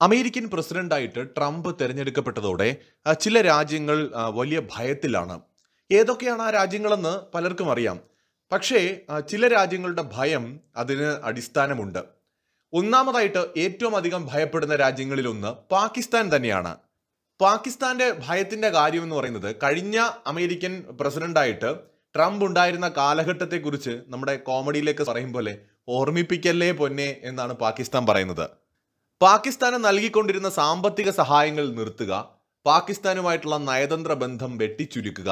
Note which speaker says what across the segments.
Speaker 1: American പ്രസിഡന്റായിട്ട് Trump തിരഞ്ഞെടുക്കപ്പെട്ടതോടെ ചില രാജ്യങ്ങൾ വലിയ ഭയത്തിലാണ്. ഏതൊക്കെയാണ് ആ രാജ്യങ്ങളെന്ന് പലർക്കും അറിയാം. പക്ഷേ ചില രാജ്യങ്ങളുടെ ഭയം അതിന് അടിസ്ഥാനമുണ്ട്. ഒന്നാമതായിട്ട് ഏറ്റവും അധികം ഭയപ്പെടുന്ന രാജ്യങ്ങളിലൊന്ന് പാകിസ്ഥാൻ തന്നെയാണ്. പാകിസ്ഥാന്റെ ഭയത്തിന്റെ കാര്യം എന്ന് പറയുന്നത് കഴിഞ്ഞ അമേരിക്കൻ പ്രസിഡന്റായിട്ട് ട്രംപ് ഉണ്ടായിരുന്ന കാലഘട്ടത്തെക്കുറിച്ച് നമ്മുടെ കോമഡിയിലേക്ക് പറയും പോലെ ഓർമ്മിപ്പിക്കല്ലേ പൊന്നെ എന്നാണ് പാകിസ്ഥാൻ പറയുന്നത്. പാകിസ്ഥാന് നൽകിക്കൊണ്ടിരുന്ന സാമ്പത്തിക സഹായങ്ങൾ നിർത്തുക പാകിസ്ഥാനുമായിട്ടുള്ള നയതന്ത്ര ബന്ധം വെട്ടിച്ചുരുക്കുക.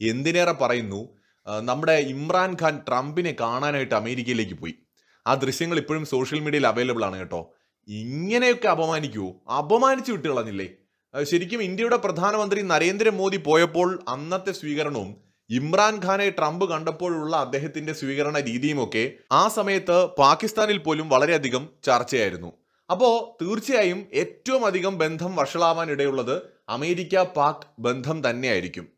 Speaker 1: എന്തിനേറെ പറയുന്നു നമ്മുടെ ഇമ്രാൻഖാൻ ട്രംപിനെ കാണാനായിട്ട് അമേരിക്കയിലേക്ക് പോയി. ആ ദൃശ്യങ്ങൾ ഇപ്പോഴും സോഷ്യൽ മീഡിയയിൽ അവൈലബിൾ ആണ് കേട്ടോ. ഇങ്ങനെയൊക്കെ അപമാനിക്കുമോ അപമാനിച്ചു വിട്ട് കളഞ്ഞില്ലേ? ശരിക്കും ഇന്ത്യയുടെ പ്രധാനമന്ത്രി നരേന്ദ്രമോദി പോയപ്പോൾ അന്നത്തെ സ്വീകരണവും ഇമ്രാൻഖാനെ ട്രംപ് കണ്ടപ്പോഴുള്ള അദ്ദേഹത്തിന്റെ സ്വീകരണ രീതിയുമൊക്കെ ആ സമയത്ത് പാകിസ്ഥാനിൽ പോലും വളരെയധികം ചർച്ചയായിരുന്നു. അപ്പോ തീർച്ചയായും ഏറ്റവും അധികം ബന്ധം വഷളാവാൻ ഇടയുള്ളത് അമേരിക്ക പാക് ബന്ധം തന്നെയായിരിക്കും.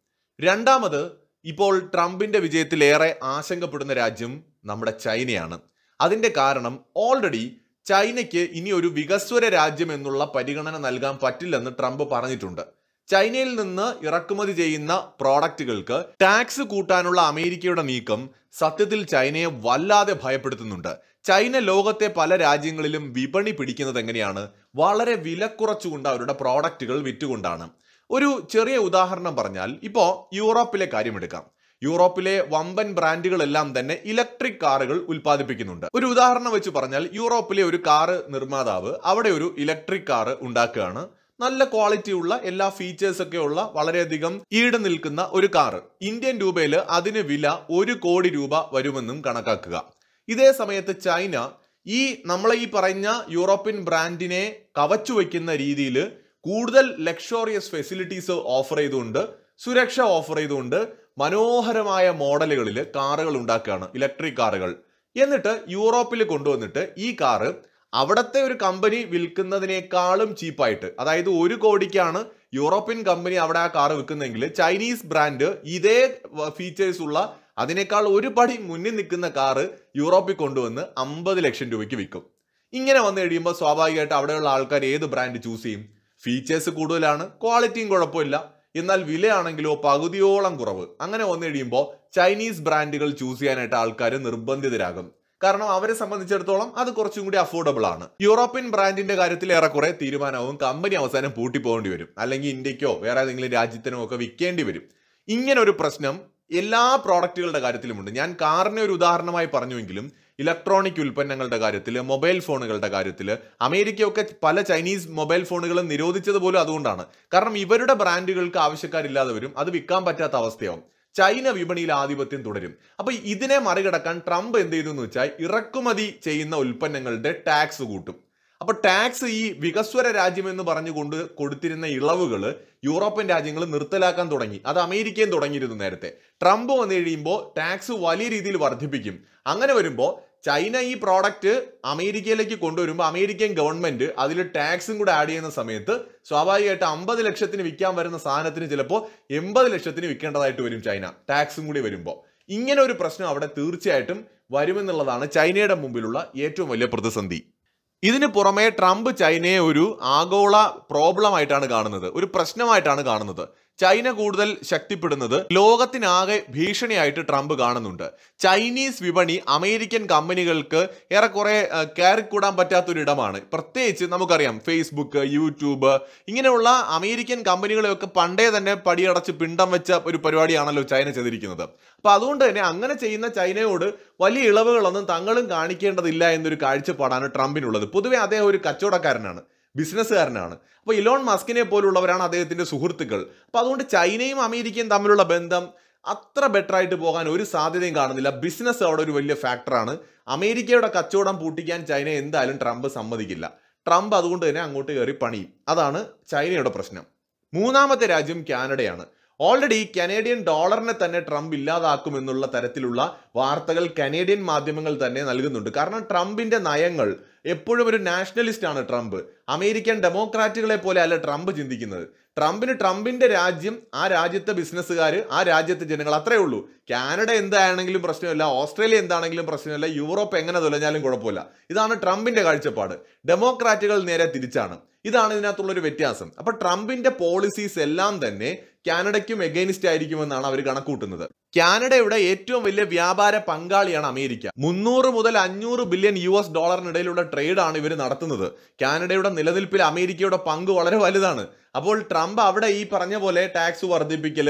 Speaker 1: രണ്ടാമത് ഇപ്പോൾ ട്രംപിന്റെ വിജയത്തിൽ ഏറെ ആശങ്കപ്പെടുന്ന രാജ്യം നമ്മുടെ ചൈനയാണ്. അതിന്റെ കാരണം ഓൾറെഡി ചൈനയ്ക്ക് ഇനി ഒരു വികസ്വര രാജ്യം എന്നുള്ള പരിഗണന നൽകാൻ പറ്റില്ലെന്ന് ട്രംപ് പറഞ്ഞിട്ടുണ്ട്. ചൈനയിൽ നിന്ന് ഇറക്കുമതി ചെയ്യുന്ന പ്രോഡക്റ്റുകൾക്ക് ടാക്സ് കൂട്ടാനുള്ള അമേരിക്കയുടെ നീക്കം സത്യത്തിൽ ചൈനയെ വല്ലാതെ ഭയപ്പെടുത്തുന്നുണ്ട്. ചൈന ലോകത്തെ പല രാജ്യങ്ങളിലും വിപണി പിടിക്കുന്നത് എങ്ങനെയാണ്? വളരെ വില കുറച്ചുകൊണ്ട് അവരുടെ പ്രോഡക്റ്റുകൾ വിറ്റുകൊണ്ടാണ്. ഒരു ചെറിയ ഉദാഹരണം പറഞ്ഞാൽ ഇപ്പോൾ യൂറോപ്പിലെ കാര്യമെടുക്കാം യൂറോപ്പിലെ വമ്പൻ ബ്രാൻഡുകളെല്ലാം തന്നെ ഇലക്ട്രിക് കാറുകൾ ഉൽപ്പാദിപ്പിക്കുന്നുണ്ട്. ഒരു ഉദാഹരണം വെച്ച് പറഞ്ഞാൽ യൂറോപ്പിലെ ഒരു കാറ് നിർമ്മാതാവ് അവിടെ ഒരു ഇലക്ട്രിക് കാറ് ഉണ്ടാക്കുകയാണ്. നല്ല ക്വാളിറ്റി ഉള്ള എല്ലാ ഫീച്ചേഴ്സ് ഒക്കെ ഉള്ള വളരെയധികം ഈട് നിൽക്കുന്ന ഒരു കാറ് ഇന്ത്യൻ രൂപയിൽ അതിന് വില ഒരു കോടി രൂപ വരുമെന്നും കണക്കാക്കുക. ഇതേ സമയത്ത് ചൈന ഈ നമ്മളെ ഈ പറഞ്ഞ യൂറോപ്യൻ ബ്രാൻഡിനെ കവച്ചു വയ്ക്കുന്ന രീതിയിൽ കൂടുതൽ ലക്ഷോറിയസ് ഫെസിലിറ്റീസ് ഓഫർ ചെയ്തുകൊണ്ട് സുരക്ഷ ഓഫർ ചെയ്തുകൊണ്ട് മനോഹരമായ മോഡലുകളിൽ കാറുകൾ ഉണ്ടാക്കുകയാണ് ഇലക്ട്രിക് കാറുകൾ. എന്നിട്ട് യൂറോപ്പിൽ കൊണ്ടുവന്നിട്ട് ഈ കാറ് അവിടത്തെ ഒരു കമ്പനി വിൽക്കുന്നതിനേക്കാളും ചീപ്പായിട്ട് അതായത് ഒരു കോടിക്കാണ് യൂറോപ്യൻ കമ്പനി അവിടെ ആ കാർ വിൽക്കുന്നതെങ്കിൽ ചൈനീസ് ബ്രാൻഡ് ഇതേ ഫീച്ചേഴ്സ് ഉള്ള അതിനേക്കാൾ ഒരു പടി മുന്നിൽ നിൽക്കുന്ന കാറ് യൂറോപ്പിൽ കൊണ്ടുവന്ന് അമ്പത് ലക്ഷം രൂപയ്ക്ക് വിൽക്കും. ഇങ്ങനെ വന്നു കഴിയുമ്പോൾ സ്വാഭാവികമായിട്ട് അവിടെയുള്ള ആൾക്കാർ ഏത് ബ്രാൻഡ് ചൂസ് ചെയ്യും? ഫീച്ചേഴ്സ് കൂടുതലാണ് ക്വാളിറ്റിയും കുഴപ്പമില്ല. എന്നാൽ വിലയാണെങ്കിലോ പകുതിയോളം കുറവ്. അങ്ങനെ വന്നു കഴിയുമ്പോൾ ചൈനീസ് ബ്രാൻഡുകൾ ചൂസ് ചെയ്യാനായിട്ട് ആൾക്കാർ നിർബന്ധിതരാകും. കാരണം അവരെ സംബന്ധിച്ചിടത്തോളം അത് കുറച്ചും കൂടി അഫോർഡബിൾ ആണ്. യൂറോപ്യൻ ബ്രാൻഡിന്റെ കാര്യത്തിൽ ഏറെക്കുറെ തീരുമാനവും കമ്പനി അവസാനം പൂട്ടിപ്പോകേണ്ടി വരും. അല്ലെങ്കിൽ ഇന്ത്യക്കോ വേറെ ഏതെങ്കിലും രാജ്യത്തിനോ ഒക്കെ വിൽക്കേണ്ടി വരും. ഇങ്ങനെ ഒരു പ്രശ്നം എല്ലാ പ്രോഡക്റ്റുകളുടെ കാര്യത്തിലുമുണ്ട്. ഞാൻ കാറിനെ ഒരു ഉദാഹരണമായി പറഞ്ഞുവെങ്കിലും ഇലക്ട്രോണിക് ഉൽപ്പന്നങ്ങളുടെ കാര്യത്തിൽ മൊബൈൽ ഫോണുകളുടെ കാര്യത്തിൽ അമേരിക്കയൊക്കെ പല ചൈനീസ് മൊബൈൽ ഫോണുകളും നിരോധിച്ചത് പോലും അതുകൊണ്ടാണ്. കാരണം ഇവരുടെ ബ്രാൻഡുകൾക്ക് ആവശ്യക്കാരില്ലാതെ വരും അത് വിൽക്കാൻ പറ്റാത്ത അവസ്ഥയാവും. ചൈന വിപണിയിൽ ആധിപത്യം തുടരും. അപ്പൊ ഇതിനെ മറികടക്കാൻ ട്രംപ് എന്ത് ചെയ്തു എന്ന് വെച്ചാൽ ഇറക്കുമതി ചെയ്യുന്ന ഉൽപ്പന്നങ്ങളുടെ ടാക്സ് കൂട്ടും. അപ്പൊ ടാക്സ് ഈ വികസ്വര രാജ്യം എന്ന് പറഞ്ഞുകൊണ്ട് കൊടുത്തിരുന്ന ഇളവുകൾ യൂറോപ്യൻ രാജ്യങ്ങൾ നിർത്തലാക്കാൻ തുടങ്ങി. അത് അമേരിക്കയും തുടങ്ങിയിരുന്നു നേരത്തെ. ട്രംപ് വന്നു കഴിയുമ്പോൾ ടാക്സ് വലിയ രീതിയിൽ വർദ്ധിപ്പിക്കും. അങ്ങനെ വരുമ്പോൾ ചൈന ഈ പ്രോഡക്റ്റ് അമേരിക്കയിലേക്ക് കൊണ്ടുവരുമ്പോൾ അമേരിക്കൻ ഗവൺമെന്റ് അതിൽ ടാക്സും കൂടെ ആഡ് ചെയ്യുന്ന സമയത്ത് സ്വാഭാവികമായിട്ട് അമ്പത് ലക്ഷത്തിന് വിൽക്കാൻ വരുന്ന സാധനത്തിന് ചിലപ്പോൾ എൺപത് ലക്ഷത്തിന് വിൽക്കേണ്ടതായിട്ട് വരും ചൈന. ടാക്സും കൂടി വരുമ്പോൾ ഇങ്ങനെ ഒരു പ്രശ്നം അവിടെ തീർച്ചയായിട്ടും വരുമെന്നുള്ളതാണ് ചൈനയുടെ മുമ്പിലുള്ള ഏറ്റവും വലിയ പ്രതിസന്ധി. ഇതിന് പുറമെ ട്രംപ് ചൈനയെ ഒരു ആഗോള പ്രോബ്ലമായിട്ടാണ് കാണുന്നത്. ഒരു പ്രശ്നമായിട്ടാണ് കാണുന്നത്. ചൈന കൂടുതൽ ശക്തിപ്പെടുന്നത് ലോകത്തിനാകെ ഭീഷണിയായിട്ട് ട്രംപ് കാണുന്നുണ്ട്. ചൈനീസ് വിപണി അമേരിക്കൻ കമ്പനികൾക്ക് ഏറെക്കുറെ കയറിക്കൂടാൻ പറ്റാത്തൊരിടമാണ്. പ്രത്യേകിച്ച് നമുക്കറിയാം ഫേസ്ബുക്ക് യൂട്യൂബ് ഇങ്ങനെയുള്ള അമേരിക്കൻ കമ്പനികളെയൊക്കെ പണ്ടേ തന്നെ പടിയടച്ച് പിണ്ടം വെച്ച ഒരു പരിപാടിയാണല്ലോ ചൈന ചെയ്തിരിക്കുന്നത്. അപ്പൊ അതുകൊണ്ട് തന്നെ അങ്ങനെ ചെയ്യുന്ന ചൈനയോട് വലിയ ഇളവുകളൊന്നും തങ്ങളും കാണിക്കേണ്ടതില്ല എന്നൊരു കാഴ്ചപ്പാടാണ് ട്രംപിനുള്ളത്. പൊതുവെ അദ്ദേഹം ഒരു കച്ചവടക്കാരനാണ്. ബിസിനസ്സുകാരനാണ്. അപ്പോൾ ഇലോൺ മസ്കിനെ പോലുള്ളവരാണ് അദ്ദേഹത്തിന്റെ സുഹൃത്തുക്കൾ. അപ്പോൾ അതുകൊണ്ട് ചൈനയും അമേരിക്കയും തമ്മിലുള്ള ബന്ധം അത്ര ബെറ്റർ ആയിട്ട് പോകാൻ ഒരു സാധ്യതയും കാണുന്നില്ല. ബിസിനസ് അവിടെ ഒരു വലിയ ഫാക്ടറാണ് അമേരിക്കയുടെ കച്ചവടം പൂട്ടിക്കാൻ ചൈന എന്തായാലും ട്രംപ് സമ്മതിക്കില്ല. ട്രംപ് അതുകൊണ്ട് തന്നെ അങ്ങോട്ട് കയറി പണി അതാണ് ചൈനയുടെ പ്രശ്നം. മൂന്നാമത്തെ രാജ്യം കാനഡയാണ്. ഓൾറെഡി കനേഡിയൻ ഡോളറിനെ തന്നെ ട്രംപ് ഇല്ലാതാക്കുമെന്നുള്ള തരത്തിലുള്ള വാർത്തകൾ കനേഡിയൻ മാധ്യമങ്ങൾ തന്നെ നൽകുന്നുണ്ട്. കാരണം ട്രംപിന്റെ നയങ്ങൾ എപ്പോഴും ഒരു നാഷണലിസ്റ്റ് ആണ് ട്രംപ്. അമേരിക്കൻ ഡെമോക്രാറ്റുകളെ പോലെ അല്ല ട്രംപ് ചിന്തിക്കുന്നത്. ട്രംപിന് ട്രംപിന്റെ രാജ്യം ആ രാജ്യത്തെ ബിസിനസ്സുകാർ ആ രാജ്യത്തെ ജനങ്ങൾ അത്രേ ഉള്ളൂ. കാനഡ എന്താണെങ്കിലും പ്രശ്നമില്ല ഓസ്ട്രേലിയ എന്താണെങ്കിലും പ്രശ്നമില്ല യൂറോപ്പ് എങ്ങനെ തുലഞ്ഞാലും കുഴപ്പമില്ല. ഇതാണ് ട്രംപിന്റെ കാഴ്ചപ്പാട്. ഡെമോക്രാറ്റുകൾ നേരെ തിരിച്ചാണ്. ഇതാണ് ഇതിനകത്തുള്ളൊരു വ്യത്യാസം. അപ്പൊ ട്രംപിന്റെ പോളിസീസ് എല്ലാം തന്നെ കാനഡയ്ക്കും എഗൈനിസ്റ്റ് ആയിരിക്കുമെന്നാണ് അവർ കണക്കൂട്ടുന്നത്. കാനഡയുടെ ഏറ്റവും വലിയ വ്യാപാര പങ്കാളിയാണ് അമേരിക്ക. മുന്നൂറ് മുതൽ അഞ്ഞൂറ് ബില്യൺ യു എസ് ഡോളറിനിടയിലുള്ള ട്രേഡാണ് ഇവർ നടത്തുന്നത്. കാനഡയുടെ നിലനിൽപ്പിൽ അമേരിക്കയുടെ പങ്ക് വളരെ വലുതാണ്. അപ്പോൾ ട്രംപ് അവിടെ ഈ പറഞ്ഞ പോലെ ടാക്സ് വർദ്ധിപ്പിക്കൽ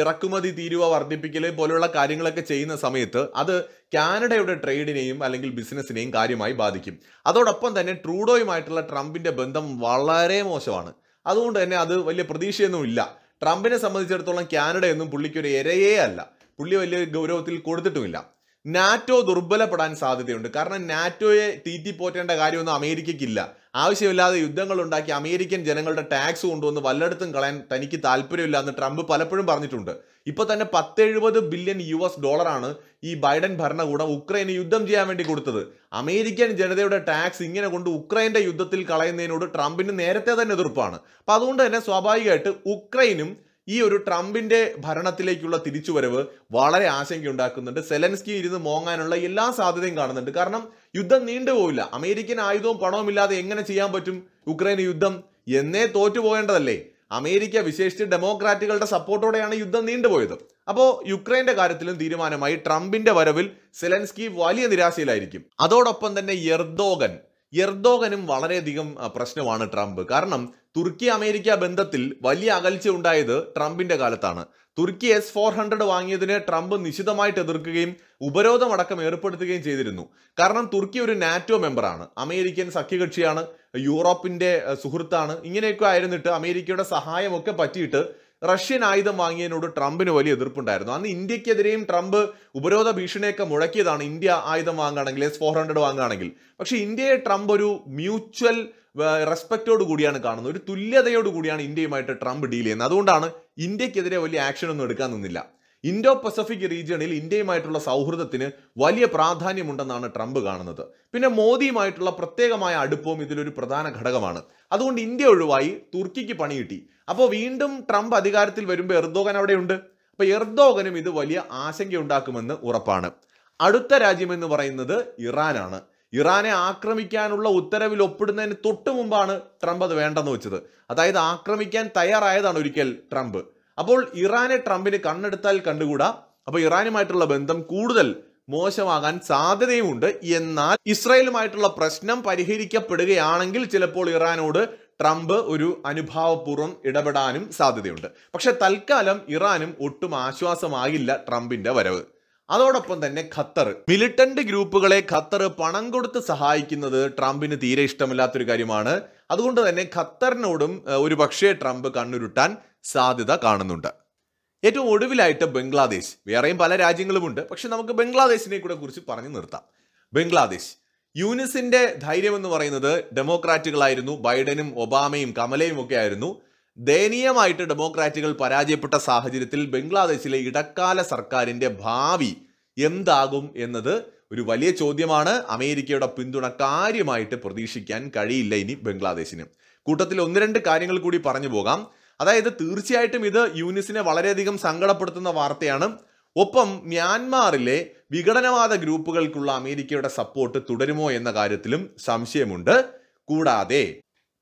Speaker 1: ഇറക്കുമതി തീരുവ വർദ്ധിപ്പിക്കൽ പോലുള്ള കാര്യങ്ങളൊക്കെ ചെയ്യുന്ന സമയത്ത് അത് കാനഡയുടെ ട്രേഡിനെയും അല്ലെങ്കിൽ ബിസിനസ്സിനെയും കാര്യമായി ബാധിക്കും. അതോടൊപ്പം തന്നെ ട്രൂഡോയുമായിട്ടുള്ള ട്രംപിന്റെ ബന്ധം വളരെ മോശമാണ്. അതുകൊണ്ട് തന്നെ അത് വലിയ പ്രതീക്ഷയൊന്നും ഇല്ല ട്രംപിനെ സംബന്ധിച്ചിടത്തോളം കാനഡ എന്നും പുള്ളിക്കൊരു ഇരയേ അല്ല. പുള്ളി വലിയ ഗൗരവത്തിൽ കൊടുത്തിട്ടുമില്ല. നാറ്റോ ദുർബലപ്പെടാൻ സാധ്യതയുണ്ട്. കാരണം നാറ്റോയെ തീറ്റിപ്പോറ്റേണ്ട കാര്യമൊന്നും അമേരിക്കയ്ക്കില്ല. ആവശ്യമില്ലാതെ യുദ്ധങ്ങൾ ഉണ്ടാക്കി അമേരിക്കൻ ജനങ്ങളുടെ ടാക്സ് കൊണ്ടുവന്ന് വല്ലയിടത്തും കളയാൻ തനിക്ക് താല്പര്യമില്ല എന്ന് ട്രംപ് പലപ്പോഴും പറഞ്ഞിട്ടുണ്ട്. ഇപ്പൊ തന്നെ പത്തെഴുപത് ബില്യൺ യു എസ് ഡോളറാണ് ഈ ബൈഡൻ ഭരണകൂടം ഉക്രൈന് യുദ്ധം ചെയ്യാൻ വേണ്ടി കൊടുത്തത്. അമേരിക്കൻ ജനതയുടെ ടാക്സ് ഇങ്ങനെ കൊണ്ട് ഉക്രൈന്റെ യുദ്ധത്തിൽ കളയുന്നതിനോട് ട്രംപിന് നേരത്തെ തന്നെ എതിർപ്പാണ്. അപ്പൊ അതുകൊണ്ട് തന്നെ സ്വാഭാവികമായിട്ട് ഉക്രൈനും ഈ ഒരു ട്രംപിന്റെ ഭരണത്തിലേക്കുള്ള തിരിച്ചുവരവ് വളരെ ആശങ്കയുണ്ടാക്കുന്നുണ്ട്. സെലൻസ്കി ഇരുന്ന് മോങ്ങാനുള്ള എല്ലാ സാധ്യതയും കാണുന്നുണ്ട്. കാരണം യുദ്ധം നീണ്ടുപോവില്ല അമേരിക്കൻ ആയുധവും പണവും ഇല്ലാതെ എങ്ങനെ ചെയ്യാൻ പറ്റും? ഉക്രൈൻ യുദ്ധം എന്നേ തോറ്റുപോകേണ്ടതല്ലേ അമേരിക്ക വിശേഷിച്ച് ഡെമോക്രാറ്റുകളുടെ സപ്പോർട്ടോടെയാണ് യുദ്ധം നീണ്ടുപോയത്. അപ്പോൾ യുക്രൈന്റെ കാര്യത്തിലും തീരുമാനമായി ട്രംപിന്റെ വരവിൽ സെലൻസ്കി വലിയ നിരാശയിലായിരിക്കും. അതോടൊപ്പം തന്നെ എർദോഗൻ എർദോഗനും വളരെയധികം പ്രശ്നമാണ് ട്രംപ്. കാരണം തുർക്കി അമേരിക്ക ബന്ധത്തിൽ വലിയ അകൽച്ച ഉണ്ടായത് ട്രംപിന്റെ കാലത്താണ്. തുർക്കി എസ് ഫോർ ഹൺഡ്രഡ് വാങ്ങിയതിന് ട്രംപ് നിശിതമായിട്ട് എതിർക്കുകയും ഉപരോധമടക്കം ഏർപ്പെടുത്തുകയും ചെയ്തിരുന്നു. കാരണം തുർക്കി ഒരു നാറ്റോ മെമ്പറാണ്. അമേരിക്കൻ സഖ്യകക്ഷിയാണ് യൂറോപ്പിന്റെ സുഹൃത്താണ്. ഇങ്ങനെയൊക്കെ ആയിരുന്നിട്ട് അമേരിക്കയുടെ സഹായമൊക്കെ പറ്റിയിട്ട് റഷ്യൻ ആയുധം വാങ്ങിയതിനോട് ട്രംപിന് വലിയ എതിർപ്പുണ്ടായിരുന്നു. അന്ന് ഇന്ത്യക്കെതിരെയും ട്രംപ് ഉപരോധ ഭീഷണിയൊക്കെ മുഴക്കിയതാണ് ഇന്ത്യ ആയുധം വാങ്ങുകയാണെങ്കിൽ എസ് ഫോർ ഹൺഡ്രഡ് വാങ്ങുകയാണെങ്കിൽ. പക്ഷെ ഇന്ത്യയെ ട്രംപ് ഒരു മ്യൂച്വൽ റെസ്പെക്റ്റോട് കൂടിയാണ് കാണുന്നത്. ഒരു തുല്യതയോട് കൂടിയാണ് ഇന്ത്യയുമായിട്ട് ട്രംപ് ഡീൽ ചെയ്യുന്നത്. അതുകൊണ്ടാണ് ഇന്ത്യക്കെതിരെ വലിയ ആക്ഷൻ ഒന്നും എടുക്കാൻ നിന്നില്ല. ഇൻഡോ പസഫിക് റീജിയണിൽ ഇന്ത്യയുമായിട്ടുള്ള സൗഹൃദത്തിന് വലിയ പ്രാധാന്യമുണ്ടെന്നാണ് ട്രംപ് കാണുന്നത്. പിന്നെ മോദിയുമായിട്ടുള്ള പ്രത്യേകമായ അടുപ്പവും ഇതിലൊരു പ്രധാന ഘടകമാണ്. അതുകൊണ്ട് ഇന്ത്യ ഒഴിവായി തുർക്കിക്ക് പണി കിട്ടി. അപ്പോൾ വീണ്ടും ട്രംപ് അധികാരത്തിൽ വരുമ്പോൾ എർദോഗൻ അവിടെയുണ്ട്. അപ്പോൾ എർദോഗനും ഇത് വലിയ ആശങ്കയുണ്ടാക്കുമെന്ന് ഉറപ്പാണ്. അടുത്ത രാജ്യമെന്ന് പറയുന്നത് ഇറാനാണ്. ഇറാനെ ആക്രമിക്കാനുള്ള ഉത്തരവിൽ ഒപ്പിടുന്നതിന് തൊട്ടു മുമ്പാണ് ട്രംപ് അത് വേണ്ടെന്ന് വെച്ചത്. അതായത് ആക്രമിക്കാൻ തയ്യാറായതാണ് ഒരിക്കൽ ട്രംപ്. അപ്പോൾ ഇറാനെ ട്രംപിന് കണ്ണെടുത്താൽ കണ്ടുകൂടാ? അപ്പോൾ ഇറാനുമായിട്ടുള്ള ബന്ധം കൂടുതൽ മോശമാകാൻ സാധ്യതയുമുണ്ട്. എന്നാൽ ഇസ്രായേലുമായിട്ടുള്ള പ്രശ്നം പരിഹരിക്കപ്പെടുകയാണെങ്കിൽ ചിലപ്പോൾ ഇറാനോട് ട്രംപ് ഒരു അനുഭാവപൂർവം ഇടപെടാനും സാധ്യതയുണ്ട്. പക്ഷെ തൽക്കാലം ഇറാനും ഒട്ടും ആശ്വാസമാകില്ല ട്രംപിന്റെ വരവ്. അതോടൊപ്പം തന്നെ ഖത്തർ. മിലിറ്റന്റ് ഗ്രൂപ്പുകളെ ഖത്തർ പണം കൊടുത്ത് സഹായിക്കുന്നത് ട്രംപിന് തീരെ ഇഷ്ടമില്ലാത്തൊരു കാര്യമാണ്. അതുകൊണ്ട് തന്നെ ഖത്തറിനോടും ഒരു പക്ഷേ ട്രംപ് കണ്ണുരുട്ടാൻ സാധ്യത കാണുന്നുണ്ട്. ഏറ്റവും ഒടുവിലായിട്ട് ബംഗ്ലാദേശ് വേറെയും പല രാജ്യങ്ങളുമുണ്ട്. പക്ഷെ നമുക്ക് ബംഗ്ലാദേശിനെ കൂടെ കുറിച്ച് പറഞ്ഞു നിർത്താം. ബംഗ്ലാദേശ് യൂനിസിന്റെ ധൈര്യം എന്ന് പറയുന്നത് ഡെമോക്രാറ്റുകളായിരുന്നു. ബൈഡനും ഒബാമയും കമലയും ഒക്കെ ആയിരുന്നു. ദയനീയമായിട്ട് ഡെമോക്രാറ്റുകൾ പരാജയപ്പെട്ട സാഹചര്യത്തിൽ ബംഗ്ലാദേശിലെ ഇടക്കാല സർക്കാരിന്റെ ഭാവി എന്താകും എന്നത് ഒരു വലിയ ചോദ്യമാണ് അമേരിക്കയുടെ പിന്തുണ കാര്യമായിട്ട് പ്രതീക്ഷിക്കാൻ കഴിയില്ല ഇനി ബംഗ്ലാദേശിന്. കൂട്ടത്തിൽ ഒന്ന് രണ്ട് കാര്യങ്ങൾ കൂടി പറഞ്ഞു പോകാം. അതായത് തീർച്ചയായിട്ടും ഇത് യൂനിസിനെ വളരെയധികം സങ്കടപ്പെടുത്തുന്ന വാർത്തയാണ്. ഒപ്പം മ്യാൻമാറിലെ വിഘടനവാദ ഗ്രൂപ്പുകൾക്കുള്ള അമേരിക്കയുടെ സപ്പോർട്ട് തുടരുമോ എന്ന കാര്യത്തിലും സംശയമുണ്ട്. കൂടാതെ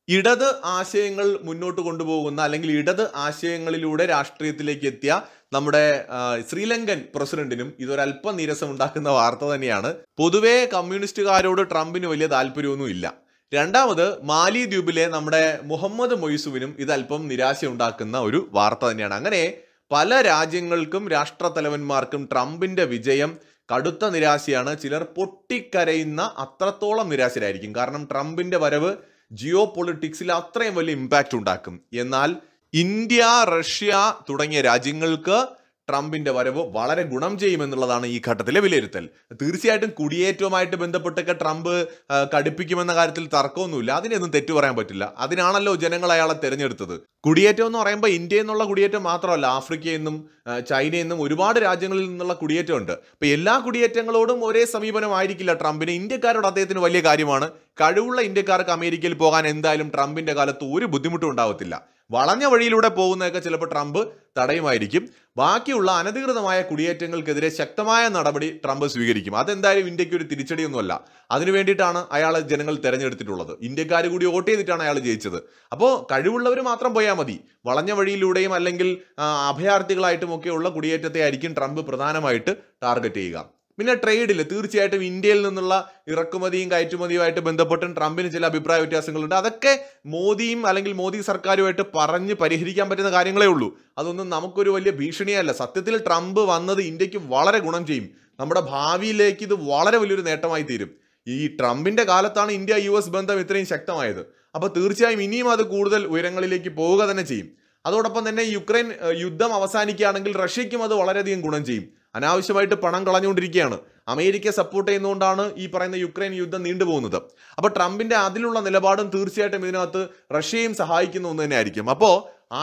Speaker 1: ഇടത് ആശയങ്ങൾ മുന്നോട്ട് കൊണ്ടുപോകുന്ന അല്ലെങ്കിൽ ഇടത് ആശയങ്ങളിലൂടെ രാഷ്ട്രീയത്തിലേക്ക് എത്തിയ നമ്മുടെ ശ്രീലങ്കൻ പ്രസിഡന്റിനും ഇതൊരല്പം നീരസം ഉണ്ടാക്കുന്ന വാർത്ത തന്നെയാണ്. പൊതുവേ കമ്മ്യൂണിസ്റ്റുകാരോട് ട്രംപിന് വലിയ താല്പര്യമൊന്നും ഇല്ല. രണ്ടാമത് മാലി ദ്വീപിലെ നമ്മുടെ മുഹമ്മദ് മൊയ്സുവിനും ഇതല്പം നിരാശ ഉണ്ടാക്കുന്ന ഒരു വാർത്ത തന്നെയാണ്. അങ്ങനെ പല രാജ്യങ്ങൾക്കും രാഷ്ട്രത്തലവന്മാർക്കും ട്രംപിന്റെ വിജയം കടുത്ത നിരാശയാണ്. ചിലർ പൊട്ടിക്കരയുന്ന അത്രത്തോളം നിരാശരായിരിക്കും. കാരണം ട്രംപിന്റെ വരവ് ജിയോ പൊളിറ്റിക്സിൽ അത്രയും വലിയ ഇമ്പാക്റ്റ് ഉണ്ടാക്കും. എന്നാൽ ഇന്ത്യ റഷ്യ തുടങ്ങിയ രാജ്യങ്ങൾക്ക് ട്രംപിന്റെ വരവ് വളരെ ഗുണം ചെയ്യുമെന്നുള്ളതാണ് ഈ ഘട്ടത്തിലെ വിലയിരുത്തൽ. തീർച്ചയായിട്ടും കുടിയേറ്റവുമായിട്ട് ബന്ധപ്പെട്ടൊക്കെ ട്രംപ് കടുപ്പിക്കുമെന്ന കാര്യത്തിൽ തർക്കമൊന്നുമില്ല. അതിനൊന്നും തെറ്റു പറയാൻ പറ്റില്ല. അതിനാണല്ലോ ജനങ്ങൾ അയാളെ തിരഞ്ഞെടുത്തത്. കുടിയേറ്റം എന്ന് പറയുമ്പോൾ ഇന്ത്യയിൽ നിന്നുള്ള കുടിയേറ്റം മാത്രമല്ല ആഫ്രിക്കയിൽ നിന്നും ചൈനയിൽ നിന്നും ഒരുപാട് രാജ്യങ്ങളിൽ നിന്നുള്ള കുടിയേറ്റമുണ്ട്. അപ്പോൾ എല്ലാ കുടിയേറ്റങ്ങളോടും ഒരേ സമീപനമായിരിക്കില്ല ട്രംപിന്. ഇന്ത്യക്കാരോട് അദ്ദേഹത്തിന് വലിയ കാര്യമാണ്. കഴിവുള്ള ഇന്ത്യക്കാർക്ക് അമേരിക്കയിൽ പോകാൻ എന്തായാലും ട്രംപിന്റെ കാലത്ത് ഒരു ബുദ്ധിമുട്ടും ഉണ്ടാവത്തില്ല. വളഞ്ഞ വഴിയിലൂടെ പോകുന്നതൊക്കെ ചിലപ്പോൾ ട്രംപ് തടയുമായിരിക്കും. ബാക്കിയുള്ള അനധികൃതമായ കുടിയേറ്റങ്ങൾക്കെതിരെ ശക്തമായ നടപടി ട്രംപ് സ്വീകരിക്കും. അതെന്തായാലും ഇന്ത്യയ്ക്ക് ഒരു തിരിച്ചടിയൊന്നുമല്ല. അതിനു വേണ്ടിയിട്ടാണ് അയാളെ ജനങ്ങൾ തെരഞ്ഞെടുത്തിട്ടുള്ളത്. ഇന്ത്യക്കാർ കൂടി വോട്ട് ചെയ്തിട്ടാണ് അയാൾ ജയിച്ചത്. അപ്പോൾ കഴിവുള്ളവർ മാത്രം പോയാൽ മതി. വളഞ്ഞ വഴിയിലൂടെയും അല്ലെങ്കിൽ അഭയാർത്ഥികളായിട്ടുമൊക്കെയുള്ള കുടിയേറ്റത്തെ ആയിരിക്കും ട്രംപ് പ്രധാനമായിട്ട് ടാർഗറ്റ് ചെയ്യുക. പിന്നെ ട്രേഡിൽ തീർച്ചയായിട്ടും ഇന്ത്യയിൽ നിന്നുള്ള ഇറക്കുമതിയും കയറ്റുമതിയുമായിട്ട് ബന്ധപ്പെട്ടും ട്രംപിന് ചില അഭിപ്രായ വ്യത്യാസങ്ങളുണ്ട്. അതൊക്കെ മോദിയും അല്ലെങ്കിൽ മോദി സർക്കാരുമായിട്ട് പറഞ്ഞ് പരിഹരിക്കാൻ പറ്റുന്ന കാര്യങ്ങളേ ഉള്ളൂ. അതൊന്നും നമുക്കൊരു വലിയ ഭീഷണിയല്ല. സത്യത്തിൽ ട്രംപ് വന്നത് ഇന്ത്യയ്ക്ക് വളരെ ഗുണം ചെയ്യും. നമ്മുടെ ഭാവിയിലേക്ക് ഇത് വളരെ വലിയൊരു നേട്ടമായി തീരും. ഈ ട്രംപിന്റെ കാലത്താണ് ഇന്ത്യ യു എസ് ബന്ധം ഇത്രയും ശക്തമായത്. അപ്പോൾ തീർച്ചയായും ഇനിയും അത് കൂടുതൽ ഉയരങ്ങളിലേക്ക് പോവുക തന്നെ ചെയ്യും. അതോടൊപ്പം തന്നെ യുക്രൈൻ യുദ്ധം അവസാനിക്കുകയാണെങ്കിൽ റഷ്യയ്ക്കും അത് വളരെയധികം ഗുണം ചെയ്യും. അനാവശ്യമായിട്ട് പണം കളഞ്ഞുകൊണ്ടിരിക്കുകയാണ്. അമേരിക്കയെ സപ്പോർട്ട് ചെയ്യുന്നതുകൊണ്ടാണ് ഈ പറയുന്ന യുക്രൈൻ യുദ്ധം നീണ്ടുപോകുന്നത്. അപ്പോൾ ട്രംപിന്റെ അതിലുള്ള നിലപാടും തീർച്ചയായിട്ടും ഇതിനകത്ത് റഷ്യയും സഹായിക്കുന്ന ഒന്ന് തന്നെയായിരിക്കും. അപ്പോൾ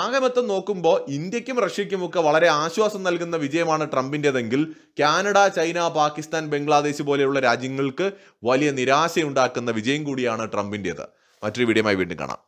Speaker 1: ആകെ നോക്കുമ്പോൾ ഇന്ത്യക്കും റഷ്യയ്ക്കും ഒക്കെ വളരെ ആശ്വാസം നൽകുന്ന വിജയമാണ് ട്രംപിന്റെതെങ്കിൽ കാനഡ ചൈന പാകിസ്ഥാൻ ബംഗ്ലാദേശ് പോലെയുള്ള രാജ്യങ്ങൾക്ക് വലിയ നിരാശയുണ്ടാക്കുന്ന വിജയം കൂടിയാണ് ട്രംപിന്റേത് മറ്റൊരു വീഡിയോമായി വീണ്ടും കാണാം.